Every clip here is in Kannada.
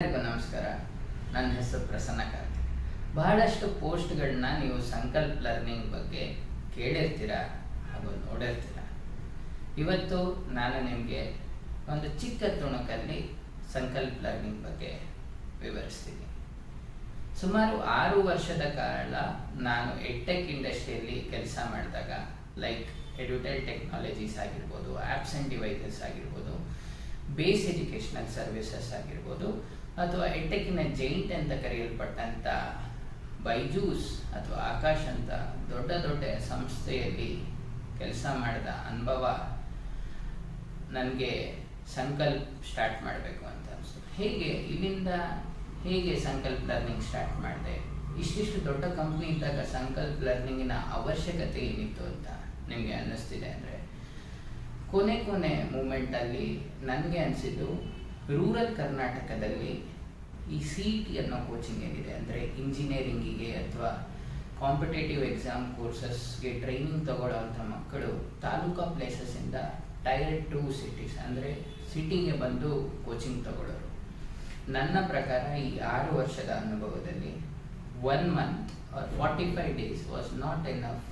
ಎಲ್ಲರಿಗೂ ನಮಸ್ಕಾರ. ನನ್ನ ಹೆಸರು ಪ್ರಸನ್ನ ಕಾರ್ತಿಕ್. ಬಹಳಷ್ಟು ಪೋಸ್ಟ್ಗಳನ್ನ ನೀವು ಸಂಕಲ್ಪ ಲರ್ನಿಂಗ್ ಬಗ್ಗೆ ಕೇಳಿರ್ತೀರ ಹಾಗೂ ನೋಡಿರ್ತೀರ? ಇವತ್ತು ನಾನು ನಿಮಗೆ ಒಂದು ಚಿಕ್ಕ ತುಣುಕಲ್ಲಿ ಸಂಕಲ್ಪ ಲರ್ನಿಂಗ್ ಬಗ್ಗೆ ವಿವರಿಸ್ತೀನಿ. ಸುಮಾರು ಆರು ವರ್ಷದ ಕಾಲ ನಾನು ಎಡ್ಟೆಕ್ ಇಂಡಸ್ಟ್ರಿಯಲ್ಲಿ ಕೆಲಸ ಮಾಡಿದಾಗ ಲೈಕ್ ಎಡ್ಯುಟೆಲ್ ಟೆಕ್ನಾಲಜೀಸ್ ಆಗಿರ್ಬೋದು ಆ್ಯಪ್ಸ್ ಆ್ಯಂಡ್ ಡಿವೈಸಸ್ ಆಗಿರ್ಬೋದು ಬೇಸ್ ಎಜುಕೇಷನಲ್ ಸರ್ವಿಸಸ್ ಆಗಿರ್ಬೋದು ಅಥವಾ ಎಡ್ಟೆಕ್ಕಿನ ಜೈಂಟ್ ಅಂತ ಕರೆಯಲ್ಪಟ್ಟಂಥ ಬೈಜೂಸ್ ಅಥವಾ ಆಕಾಶ್ ಅಂತ ದೊಡ್ಡ ದೊಡ್ಡ ಸಂಸ್ಥೆಯಲ್ಲಿ ಕೆಲಸ ಮಾಡಿದ ಅನುಭವ ನನಗೆ ಸಂಕಲ್ಪ ಸ್ಟಾರ್ಟ್ ಮಾಡಬೇಕು ಅಂತ ಅನಿಸ್ತು ಹೇಗೆ ಇಲ್ಲಿಂದ ಹೇಗೆ ಸಂಕಲ್ಪ ಲರ್ನಿಂಗ್ ಸ್ಟಾರ್ಟ್ ಮಾಡಿದೆ? ಇಷ್ಟಿಷ್ಟು ದೊಡ್ಡ ಕಂಪ್ನಿ ಇದ್ದಾಗ ಸಂಕಲ್ಪ ಲರ್ನಿಂಗಿನ ಅವಶ್ಯಕತೆ ಏನಿತ್ತು ಅಂತ ನಿಮಗೆ ಅನ್ನಿಸ್ತಿದೆ ಅಂದರೆ? ಕೊನೆ ಕೊನೆ ಮೂಮೆಂಟಲ್ಲಿ ನನಗೆ ಅನಿಸಿದ್ದು ರೂರಲ್ ಕರ್ನಾಟಕದಲ್ಲಿ ಈ ಸಿ ಟಿ ಅನ್ನೋ ಕೋಚಿಂಗ್ ಏನಿದೆ ಅಂದರೆ ಇಂಜಿನಿಯರಿಂಗಿಗೆ ಅಥವಾ ಕಾಂಪಿಟೇಟಿವ್ ಎಕ್ಸಾಮ್ ಕೋರ್ಸಸ್ಗೆ ಟ್ರೈನಿಂಗ್ ತಗೊಳ್ಳೋವಂಥ ಮಕ್ಕಳು ತಾಲೂಕಾ ಪ್ಲೇಸಸ್ಸಿಂದ ಡೈರೆಕ್ಟ್ ಟು ಸಿಟೀಸ್ ಅಂದರೆ ಸಿಟಿಗೆ ಬಂದು ಕೋಚಿಂಗ್ ತಗೊಳ್ಳೋರು ನನ್ನ ಪ್ರಕಾರ ಈ ಆರು ವರ್ಷದ ಅನುಭವದಲ್ಲಿ one month forty five days was not enough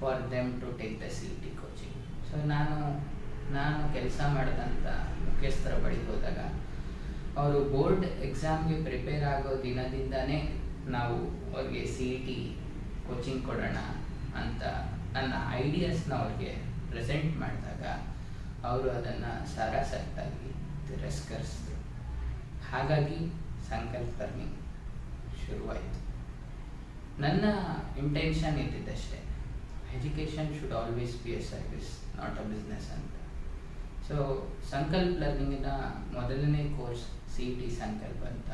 for them to take the C T coaching so ನಾನು ನಾನು ಕೆಲಸ ಮಾಡಿದಂಥ ಮುಖ್ಯಸ್ಥರ ಬಳಿ ಹೋದಾಗ, ಅವರು ಬೋರ್ಡ್ ಎಕ್ಸಾಮ್ಗೆ ಪ್ರಿಪೇರ್ ಆಗೋ ದಿನದಿಂದನೇ ನಾವು ಅವ್ರಿಗೆ ಸಿ ಇ ಟಿ ಕೋಚಿಂಗ್ ಕೊಡೋಣ ಅಂತ ನನ್ನ ಐಡಿಯಾಸ್ನ ಅವ್ರಿಗೆ ಪ್ರೆಸೆಂಟ್ ಮಾಡಿದಾಗ, ಅವರು ಅದನ್ನು ಸಾರಾಸತ್ತಾಗಿ ತಿರಸ್ಕರಿಸಿದ್ರು. ಹಾಗಾಗಿ ಸಂಕಲ್ಪ ಲರ್ನಿಂಗ್ ಶುರುವಾಯಿತು. ನನ್ನ intention ಇದ್ದಿದ್ದಷ್ಟೇ. Education should always be a service not a business ಅಂತ ಸೊ ಸಂಕಲ್ಪ ಲರ್ನಿಂಗಿನ ಮೊದಲನೇ ಕೋರ್ಸ್ ಸಿ ಟಿ ಸಂಕಲ್ಪ ಅಂತ.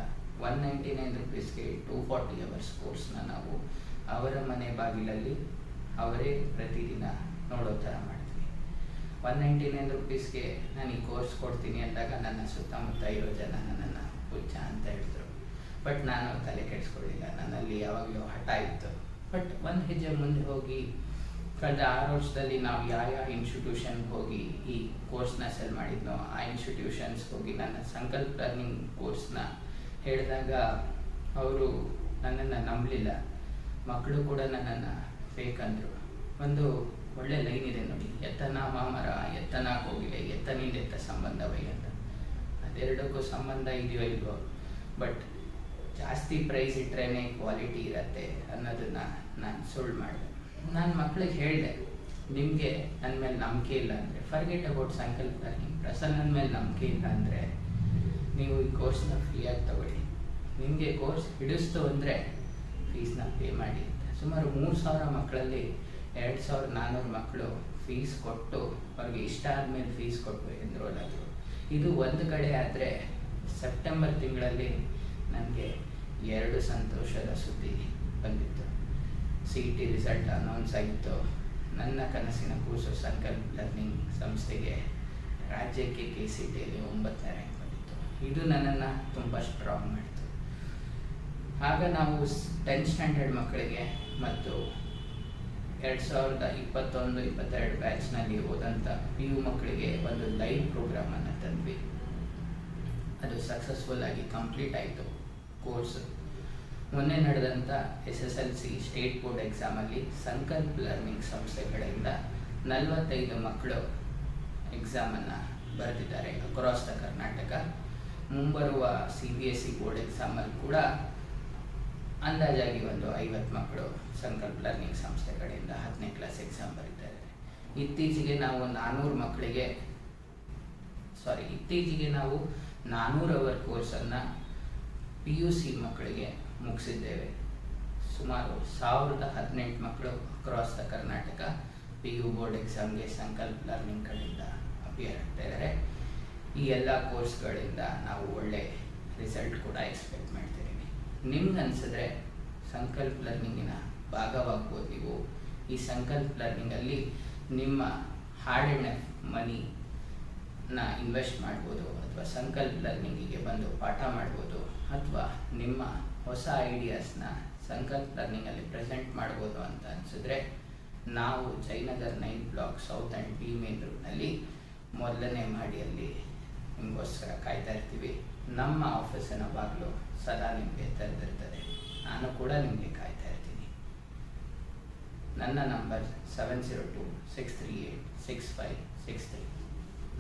ಒನ್ ನೈಂಟಿ ನೈನ್ ರುಪೀಸ್ಗೆ ಟೂ ಫಾರ್ಟಿ ಅವರ್ಸ್ ಕೋರ್ಸ್ನ ನಾವು ಅವರ ಮನೆ ಬಾಗಿಲಲ್ಲಿ ಅವರೇ ಪ್ರತಿದಿನ ನೋಡೋ ಥರ ಮಾಡ್ತೀವಿ. ಒನ್ ನೈಂಟಿ ನೈನ್ ರುಪೀಸ್ಗೆ ನಾನು ಈ ಕೋರ್ಸ್ ಕೊಡ್ತೀನಿ ಅಂದಾಗ ನನ್ನ ಸುತ್ತಮುತ್ತ ಇರೋ ಜನ ನನ್ನನ್ನು ಹುಚ್ಚ ಅಂತ ಹೇಳಿದ್ರು ಬಟ್ ನಾನು ತಲೆ ಕೆಡಿಸ್ಕೊಳ್ಳಿಲ್ಲ ನನ್ನಲ್ಲಿ ಯಾವಾಗಲೂ ಹಠ ಇತ್ತು. ಬಟ್ ಒಂದು ಹೆಜ್ಜೆ ಮುಂದೆ ಹೋಗಿ ಕಳೆದ ಆರು ವರ್ಷದಲ್ಲಿ ನಾವು ಯಾವ ಯಾವ ಇನ್ಸ್ಟಿಟ್ಯೂಷನ್ಗೆ ಹೋಗಿ ಈ ಕೋರ್ಸ್ನ ಸೆಲ್ ಮಾಡಿದ್ನೋ ಆ ಇನ್ಸ್ಟಿಟ್ಯೂಷನ್ಸ್ ಹೋಗಿ ನನ್ನ ಸಂಕಲ್ಪ ಲರ್ನಿಂಗ್ ಕೋರ್ಸ್ನ ಹೇಳಿದಾಗ ಅವರು ನನ್ನನ್ನು ನಂಬಲಿಲ್ಲ. ಮಕ್ಕಳು ಕೂಡ ನನ್ನನ್ನು ಫೇಕ್ ಅಂದರು. ಒಂದು ಒಳ್ಳೆ ಲೈನ್ ಇದೆ ನೋಡಿ. ಎತ್ತನ ಮಾಮರ, ಎತ್ತನ ಹೋಗಿಲ್ಲ ಎತ್ತನಿಂದ ಎತ್ತ ಸಂಬಂಧವೈ ಅಂತ. ಅದೆರಡಕ್ಕೂ ಸಂಬಂಧ ಇದೆಯೋ ಇಲ್ವೋ? ಬಟ್ ಜಾಸ್ತಿ ಪ್ರೈಸ್ ಇಟ್ಟರೇನೆ ಕ್ವಾಲಿಟಿ ಇರತ್ತೆ ಅನ್ನೋದನ್ನು ನಾನು ಸುಳ್ಳು ಮಾಡಿದೆ. ನಾನು ಮಕ್ಕಳಿಗೆ ಹೇಳಿದೆ, ನಿಮಗೆ ನನ್ನ ಮೇಲೆ ನಂಬಿಕೆ ಇಲ್ಲ ಅಂದರೆ forget about Sankalp learning Prasanna ಮೇಲೆ ನಂಬಿಕೆ ಇಲ್ಲ ಅಂದರೆ, ನೀವು ಈ ಕೋರ್ಸ್ನ ಫ್ರೀಯಾಗಿ ತಗೊಳ್ಳಿ. ನಿಮಗೆ ಕೋರ್ಸ್ ಹಿಡಿಸ್ತು ಅಂದರೆ ಫೀಸ್ನ ಪೇ ಮಾಡಿ ಸುಮಾರು ಮೂರು ಸಾವಿರ ಮಕ್ಕಳಲ್ಲಿ ಎರಡು ಸಾವಿರದ ನಾನ್ನೂರು ಮಕ್ಕಳು ಫೀಸ್ ಕೊಟ್ಟು, ಅವ್ರಿಗೆ ಇಷ್ಟ ಆದಮೇಲೆ ಫೀಸ್ ಕೊಟ್ಟು ಎನ್ರೋಲ್ ಆದರು. ಇದು ಒಂದು ಕಡೆ ಆದರೆ ಸೆಪ್ಟೆಂಬರ್ ತಿಂಗಳಲ್ಲಿ ನನಗೆ ಎರಡು ಸಂತೋಷದ ಸುದ್ದಿ ಬಂದಿತ್ತು. C E T result announce ಆಗಿತ್ತು ನನ್ನ ಕನಸಿನ ಕೂಸು ಸಂಕಲ್ಪ ಲರ್ನಿಂಗ್ ಸಂಸ್ಥೆಗೆ ರಾಜ್ಯಕ್ಕೆ ಕೆ ಸಿ ಟಿಯಲ್ಲಿ ಒಂಬತ್ತನೇ ರ್ಯಾಂಕ್ ಬಂದಿತ್ತು. ಇದು ನನ್ನನ್ನು ತುಂಬ ಸ್ಟ್ರಾಂಗ್ ಮಾಡಿತು. ಆಗ ನಾವು ಟೆಂತ್ ಸ್ಟ್ಯಾಂಡರ್ಡ್ ಮಕ್ಕಳಿಗೆ ಮತ್ತು ಎರಡು ಸಾವಿರದ ಇಪ್ಪತ್ತೊಂದು, ಇಪ್ಪತ್ತೆರಡು ಬ್ಯಾಚ್ನಲ್ಲಿ ಹೋದಂಥ ಪಿ ಯು ಮಕ್ಕಳಿಗೆ ಒಂದು ಲೈವ್ ಪ್ರೋಗ್ರಾಮನ್ನು ತಂದ್ವಿ. ಅದು ಸಕ್ಸಸ್ಫುಲ್ ಆಗಿ ಕಂಪ್ಲೀಟ್ ಆಯಿತು. ಕೋರ್ಸ್ ಮೊನ್ನೆ ನಡೆದಂಥ S S L C state board ಎಕ್ಸಾಮಲ್ಲಿ ಸಂಕಲ್ಪ ಲರ್ನಿಂಗ್ ಸಂಸ್ಥೆಗಳಿಂದ ನಲವತ್ತೈದು ಮಕ್ಕಳು ಎಕ್ಸಾಮನ್ನು ಬರೆದಿದ್ದಾರೆ ಅಕ್ರಾಸ್ ದ ಕರ್ನಾಟಕ. ಮುಂಬರುವ C B S C board ಎಕ್ಸಾಮಲ್ಲಿ ಕೂಡ ಅಂದಾಜಾಗಿ ಒಂದು ಐವತ್ತು ಮಕ್ಕಳು ಸಂಕಲ್ಪ ಲರ್ನಿಂಗ್ ಸಂಸ್ಥೆಗಳಿಂದ ಹತ್ತನೇ ಕ್ಲಾಸ್ ಎಕ್ಸಾಮ್ ಬರೀತಾರೆ. ಇತ್ತೀಚೆಗೆ ನಾವು ನಾನ್ನೂರು ಮಕ್ಕಳಿಗೆ ಸಾರಿ ಇತ್ತೀಚೆಗೆ ನಾವು ನಾನ್ನೂರು ಅವರ್ ಕೋರ್ಸನ್ನು ಪಿ ಯು ಸಿ ಮಕ್ಕಳಿಗೆ ಮುಗಿಸಿದ್ದೇವೆ. ಸುಮಾರು ಸಾವಿರದ ಹದಿನೆಂಟು ಮಕ್ಕಳು across the Karnataka P U board ಎಕ್ಸಾಮ್ಗೆ ಸಂಕಲ್ಪ ಲರ್ನಿಂಗ್ ಕಡೆಯಿಂದ ಅಪಿಯರ್ ಆಗ್ತಾ ಇದ್ದಾರೆ. ಈ ಎಲ್ಲ ಕೋರ್ಸ್ಗಳಿಂದ ನಾವು ಒಳ್ಳೆ ರಿಸಲ್ಟ್ ಕೂಡ ಎಕ್ಸ್ಪೆಕ್ಟ್ ಮಾಡ್ತಿದ್ದೀವಿ. ನಿಮ್ಗೆ ಅನಿಸಿದ್ರೆ ಸಂಕಲ್ಪ ಲರ್ನಿಂಗಿನ ಭಾಗವಾಗ್ಬೋದು ನೀವು. ಈ ಸಂಕಲ್ಪ ಲರ್ನಿಂಗಲ್ಲಿ ನಿಮ್ಮ ಹಾರ್ಡ್ ಆ್ಯಂಡ್ ಮನಿ ನ ಇನ್ವೆಸ್ಟ್ ಮಾಡ್ಬೋದು ಅಥವಾ ಸಂಕಲ್ಪ ಲರ್ನಿಂಗಿಗೆ ಬಂದು ಪಾಠ ಮಾಡ್ಬೋದು ಅಥವಾ ನಿಮ್ಮ ಹೊಸ ಐಡಿಯಾಸ್ನ ಸಂಕಲ್ಪ ಲರ್ನಿಂಗಲ್ಲಿ ಪ್ರೆಸೆಂಟ್ ಮಾಡ್ಬೋದು ಅಂತ ಅನಿಸಿದ್ರೆ, ನಾವು Jayanagar nine block south end B main ರೂಟ್ನಲ್ಲಿ ಮೊದಲನೇ ಮಹಡಿಯಲ್ಲಿ ನಿಮಗೋಸ್ಕರ ಕಾಯ್ತಾ ಇರ್ತೀವಿ. ನಮ್ಮ ಆಫೀಸಿನ ಬಾಗಿಲು ಸದಾ ನಿಮಗೆ ತೆರೆದಿರ್ತದೆ. ನಾನು ಕೂಡ ನಿಮಗೆ ಕಾಯ್ತಾ ಇರ್ತೀನಿ. ನನ್ನ number seven zero two six three eight six five six three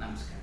ನಮಸ್ಕಾರ.